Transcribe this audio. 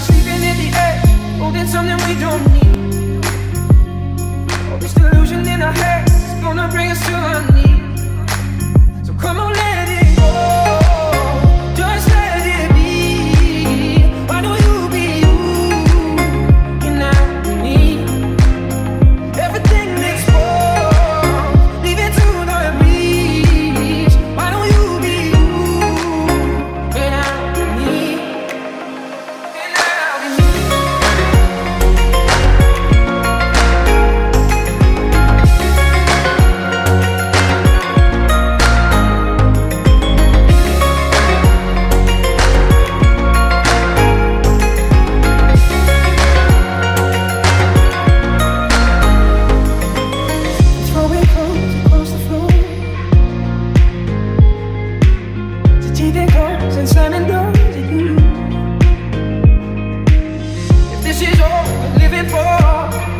we're sleeping in the air, holding something we don't need. All this delusion in our heads is gonna bring us to our knees. So come on. For.